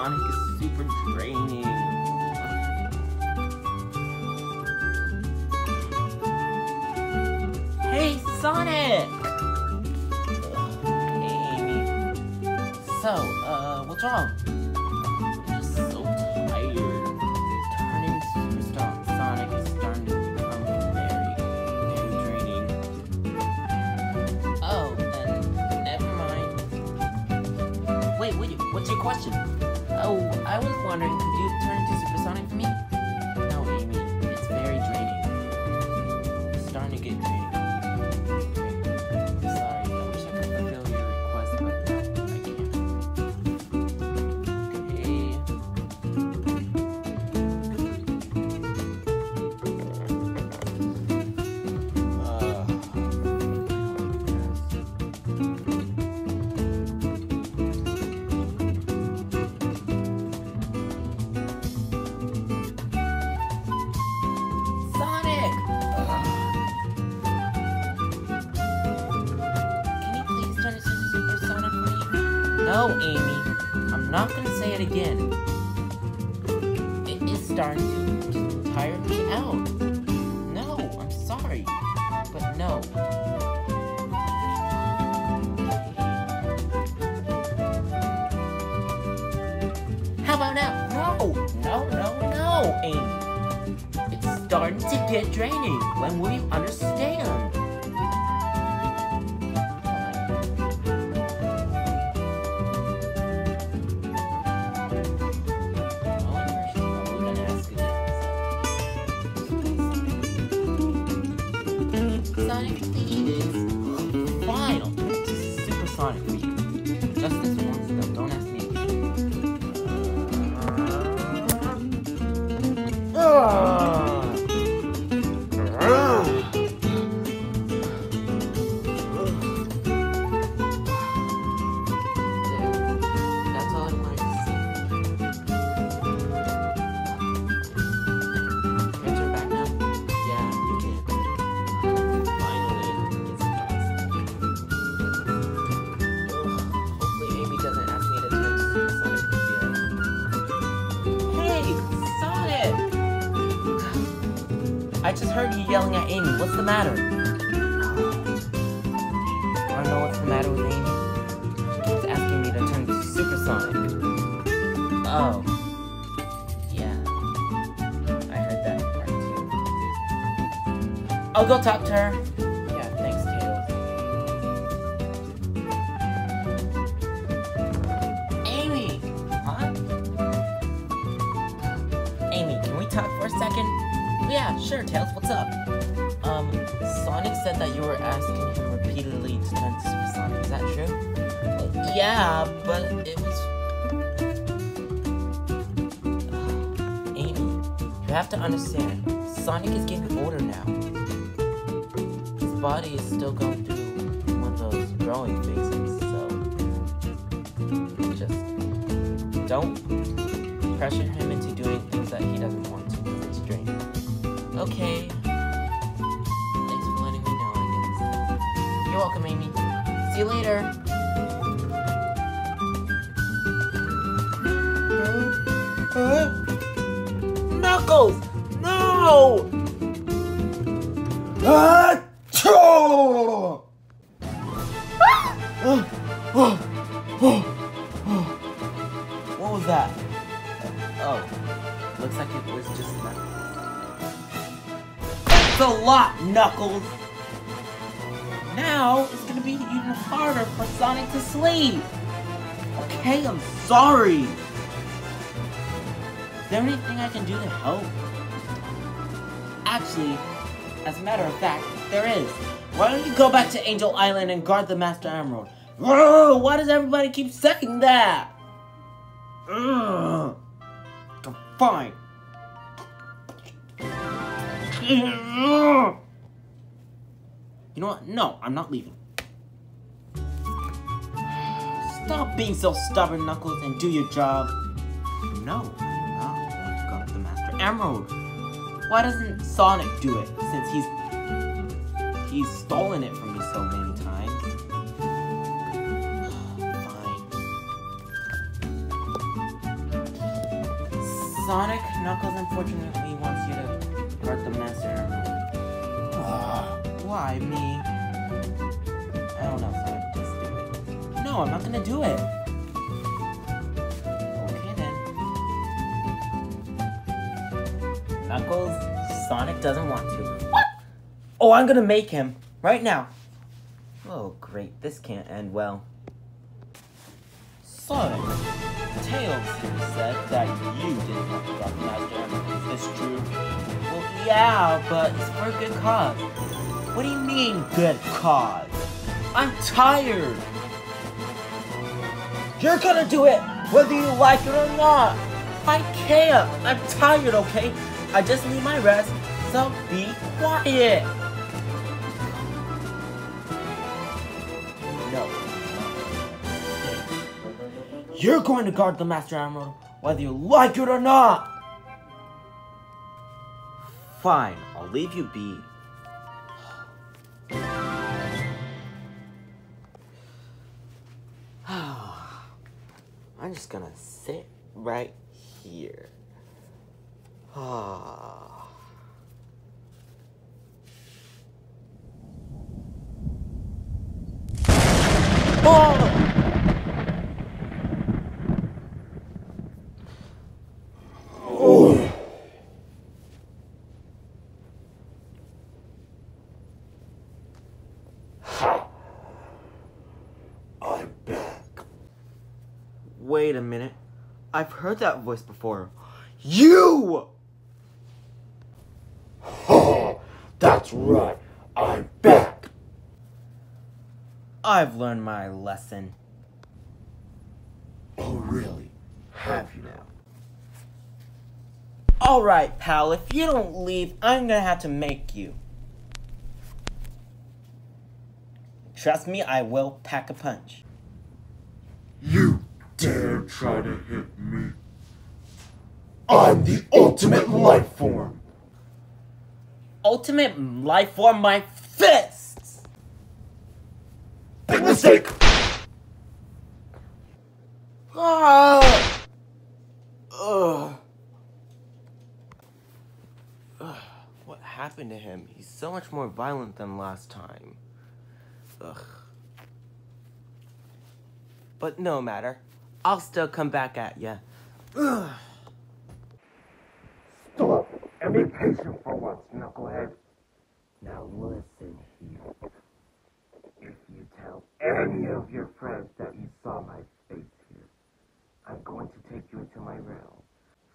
Sonic is super draining. Hey, Sonic! Hey, Amy. So, uh, what's wrong? I'm just so tired. Turning Sonic is starting to very, draining. Oh, then never mind. Wait, wait, what's your question? Oh, I was wondering, could you turn into Super Sonic for me? No, Amy. I'm not gonna say it again. It is starting to just tire me out. No, I'm sorry. But no. How about now? No, no, no, no, Amy. It's starting to get draining. When will you understand? What's the matter? Wanna know what's the matter with Amy? She keeps asking me to turn to Super Sonic. Oh. Yeah. I heard that part too. I'll go talk to her. Yeah, thanks, Tails. Amy! Huh? Amy, can we talk for a second? Yeah, sure, Tails, what's up? Said that you were asking him repeatedly to turn to Super Sonic, is that true? Yeah, but it was... Amy, you have to understand, Sonic is getting older now. His body is still going through one of those growing phases, so... Just... Don't pressure him into doing things that he doesn't want to it's draining. Okay. Welcome, Amy. See you later. Knuckles! No! Achoo! What was that? Oh. Looks like it was just Knuckles. That's a lot, Knuckles! Now, it's gonna be even harder for Sonic to sleep! Okay, I'm sorry! Is there anything I can do to help? Actually, as a matter of fact, there is. Why don't you go back to Angel Island and guard the Master Emerald? Whoa, why does everybody keep saying that? Fine. You know what? No, I'm not leaving. Stop being so stubborn, Knuckles, and do your job. No, I'm not going to guard the Master Emerald. Why doesn't Sonic do it, since he's he's stolen it from me so many times? Fine. Sonic, Knuckles unfortunately wants you to guard the Master Emerald. Why me? I don't know, Sonic, just do it. No, I'm not gonna do it. Okay then. Knuckles, Sonic doesn't want to. What? Oh, I'm gonna make him right now. Oh, great. This can't end well. Sonic, Tails here said that you didn't want to Master Emerald. Is this true? Well, yeah, but it's for a good cause. What do you mean, good cause? I'm tired. You're gonna do it, whether you like it or not. I can't. I'm tired, okay? I just need my rest, so be quiet. No. You're going to guard the Master Emerald, whether you like it or not! Fine, I'll leave you be. Gonna sit right here. Ah. Oh! I'm Wait a minute. I've heard that voice before. You! Oh, that's right. I'm back. I've learned my lesson. Oh, really? Have you now? Alright, pal, if you don't leave, I'm gonna have to make you. Trust me, I will pack a punch. You dare try to hit me? I'm the ultimate life form. Ultimate life form, my fists! Big mistake. Ah! Ugh. Ugh. What happened to him? He's so much more violent than last time. Ugh. But no matter. I'll still come back at ya. Stop and be patient for once, knucklehead. Now listen here. If you tell any of your friends that you saw my face here, I'm going to take you into my realm.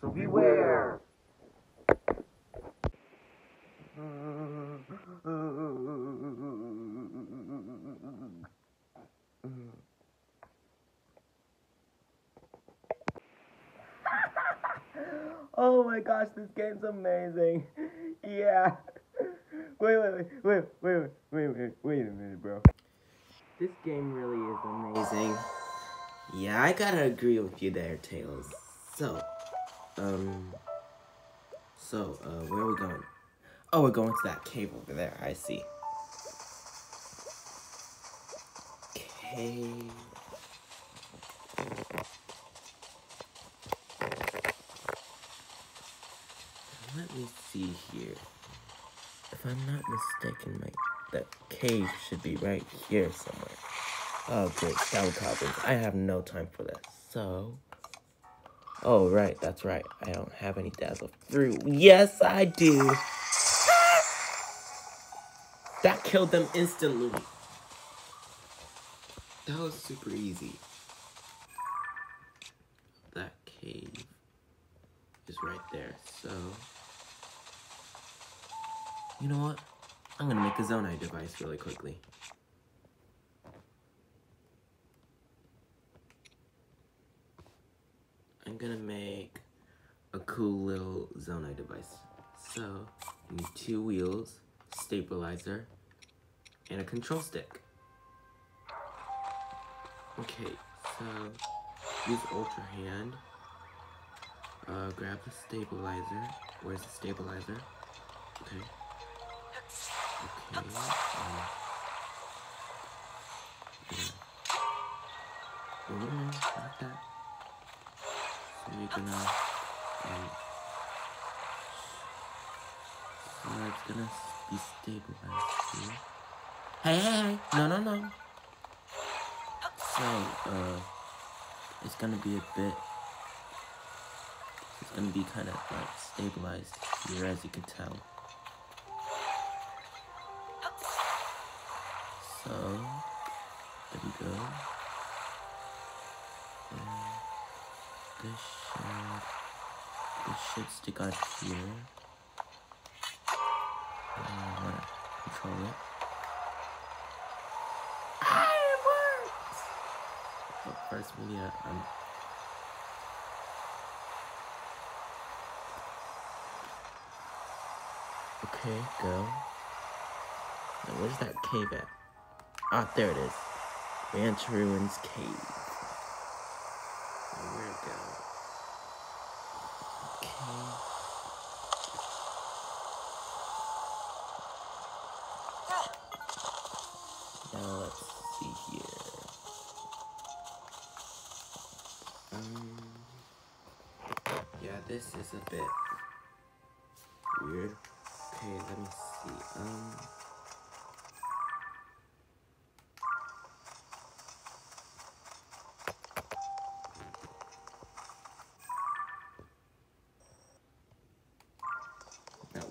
so beware. my gosh, this game's amazing. Yeah. Wait, wait, wait, wait, wait, wait, wait, wait a minute, bro. This game really is amazing. Yeah, I gotta agree with you there, Tails. So, um, so, uh, where are we going? Oh, we're going to that cave over there, I see. Cave. Let me see here. If I'm not mistaken, my that cave should be right here somewhere. Oh, great, Scout Goblins. I have no time for this. So, oh right, that's right. I don't have any Dazzle Fruit. Yes, I do. That killed them instantly. That was super easy. That cave is right there. So, you know what? I'm gonna make a Zonai device really quickly. I'm gonna make a cool little Zonai device. So, you need two wheels, stabilizer, and a control stick. Okay, so use Ultra Hand. Uh, grab the stabilizer. Where's the stabilizer? Okay. So you're gonna, it's gonna be stabilized here. Hey, hey, hey, no, no, no. So, uh, it's gonna be a bit, it's gonna be kind of like stabilized here as you can tell. So, there we go. And this should, this should stick out here. And I wanna control it. Ah, it works! But first, we need to, um, Okay, go. Now, where's that cave at? Ah, there it is. Ranch Ruins Cave. Now, where'd go?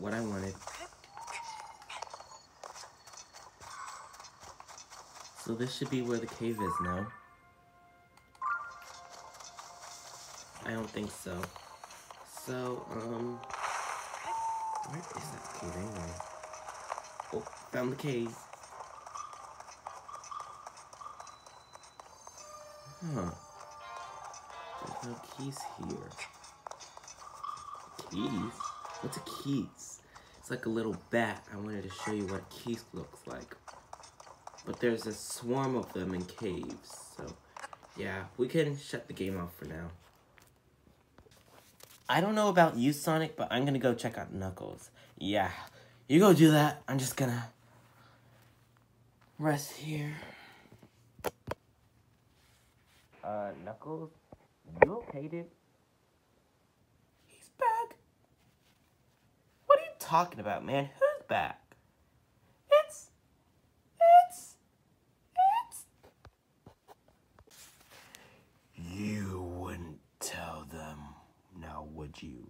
What I wanted. So this should be where the cave is now. I don't think so. So, um... Where is that cave anyway? Oh, found the cave. Huh. There's no Keese here. Keese? What's a Keese? It's like a little bat. I wanted to show you what a Keese looks like. But there's a swarm of them in caves, so yeah, we can shut the game off for now. I don't know about you, Sonic, but I'm gonna go check out Knuckles. Yeah, you go do that. I'm just gonna rest here. Uh, Knuckles, you okay, dude? He's back. What are you talking about, man? Who's back? It's, it's, it's. You wouldn't tell them, now would you?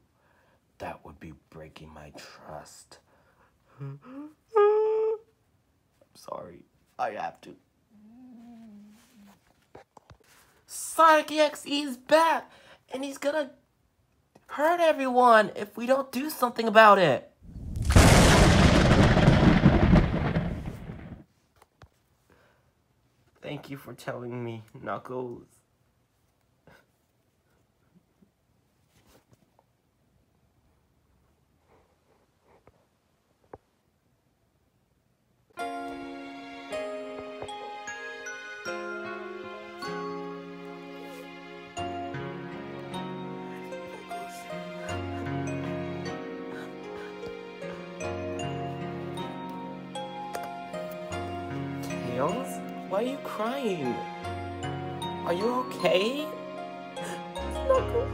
That would be breaking my trust. I'm sorry. I have to. Sonic EXE is back, and he's gonna hurt everyone if we don't do something about it. Thank you for telling me, Knuckles. Tails? Why are you crying? Are you okay? Knuckles.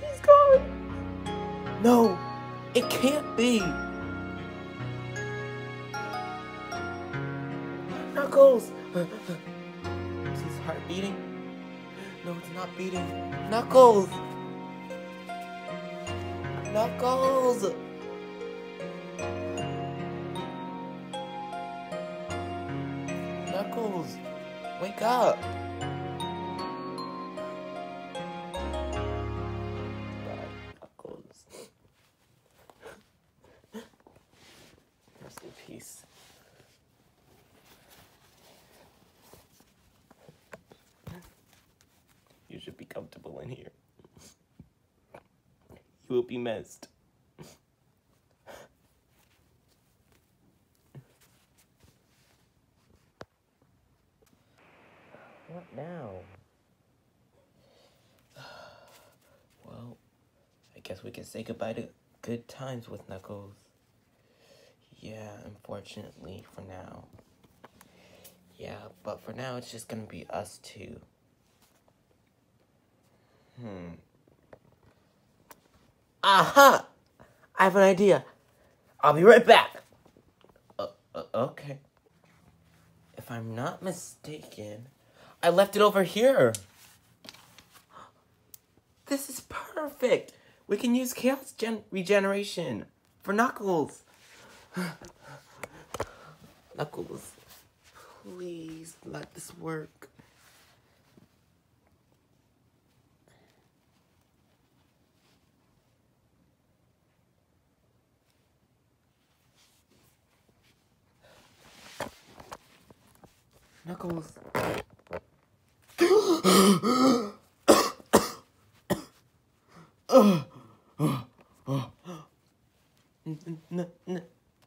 He's gone. No, it can't be. Knuckles. Is his heart beating? No, it's not beating. Knuckles. Knuckles. Knuckles, up. Rest in peace. You should be comfortable in here. You will be missed. What now? Well, I guess we can say goodbye to good times with Knuckles. Yeah, unfortunately for now. Yeah, but for now it's just gonna be us two. Hmm. Aha! I have an idea. I'll be right back. Uh, uh, okay. If I'm not mistaken, I left it over here. This is perfect. We can use chaos gen- regeneration for Knuckles. Knuckles, please let this work. Knuckles.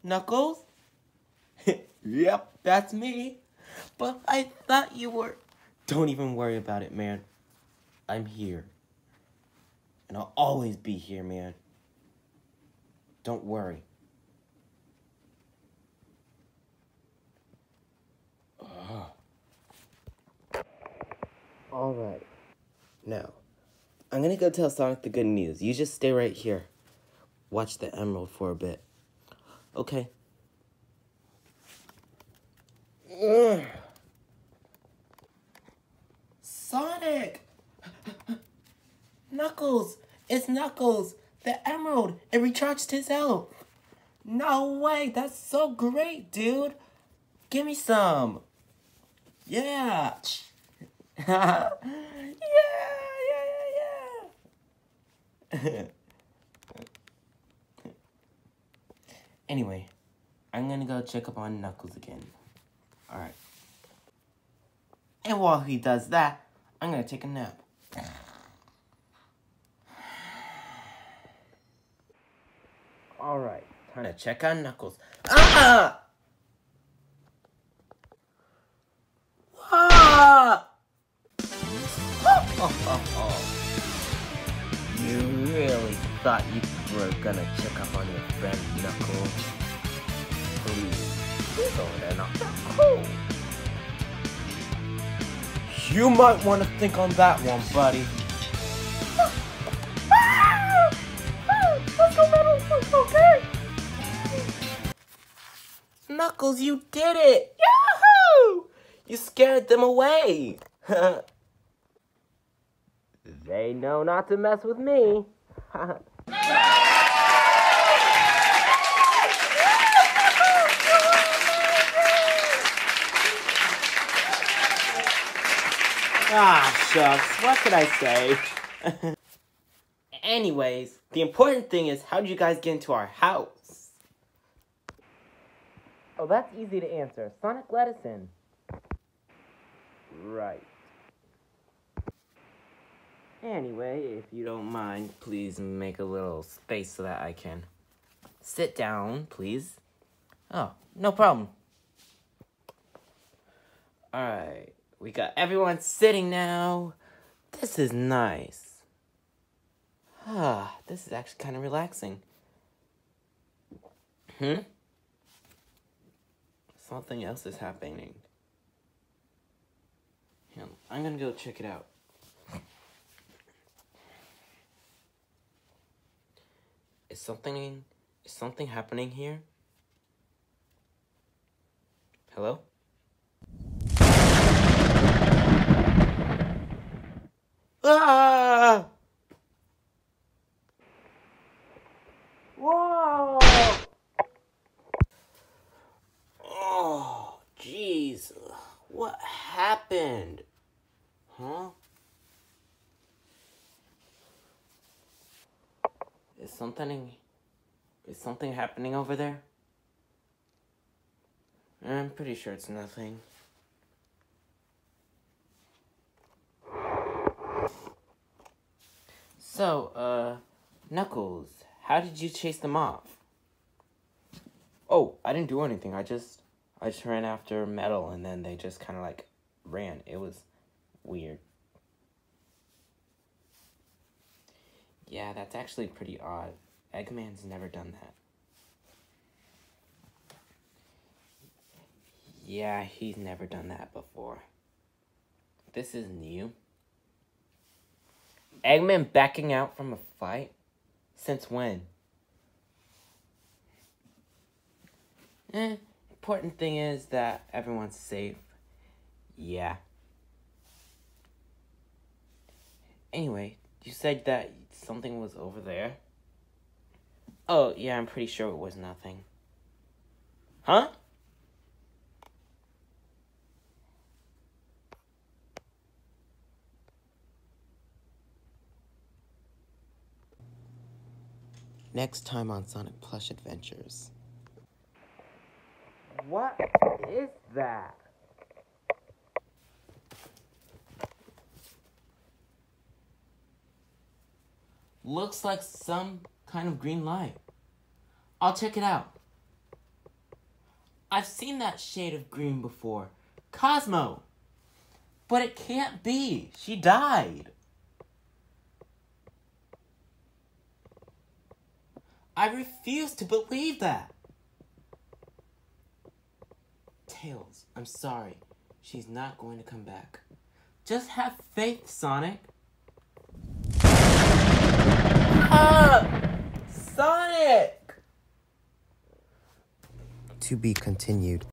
Knuckles? yep, that's me. But I thought you were. Don't even worry about it, man. I'm here. And I'll always be here, man. Don't worry. Alright. Now, I'm gonna go tell Sonic the good news. You just stay right here. Watch the emerald for a bit. Okay. Ugh. Sonic! Knuckles! It's Knuckles! The emerald! It recharged his health! No way! That's so great, dude! Give me some! Yeah! Yeah! Yeah, yeah, yeah! anyway, I'm gonna go check up on Knuckles again. Alright. And while he does that, I'm gonna take a nap. Alright, time to check on Knuckles. Ah! Thought you were gonna check up on your friend Knuckles? Please, he's over there not cool. You might want to think on that one, buddy. Knuckles, you did it! Yahoo! You scared them away. they know not to mess with me. ah, shucks. What could I say? Anyways, the important thing is how did you guys get into our house? Oh, that's easy to answer. Sonic let us in. Right. Anyway, if you don't mind, please make a little space so that I can sit down, please. Oh, no problem. Alright, we got everyone sitting now. This is nice. Ah, this is actually kind of relaxing. Hmm? Something else is happening. I'm gonna go check it out. Is something is something happening here? Hello? Ah! Whoa! Oh, jeez. What happened? Huh? Something is something happening over there? I'm pretty sure it's nothing. So, uh, Knuckles, how did you chase them off? Oh, I didn't do anything. I just I just ran after Metal and then they just kind of like ran. It was weird. Yeah, that's actually pretty odd. Eggman's never done that. Yeah, he's never done that before. This is new. Eggman backing out from a fight? Since when? Eh, important thing is that everyone's safe. Yeah. Anyway, you said that something was over there? Oh, yeah, I'm pretty sure it was nothing. Huh? Next time on Sonic Plush Adventures. What is that? Looks like some kind of green light. I'll check it out. I've seen that shade of green before. Cosmo! But it can't be. She died. I refuse to believe that. Tails, I'm sorry. She's not going to come back. Just have faith, Sonic. Ah! Sonic! To be continued.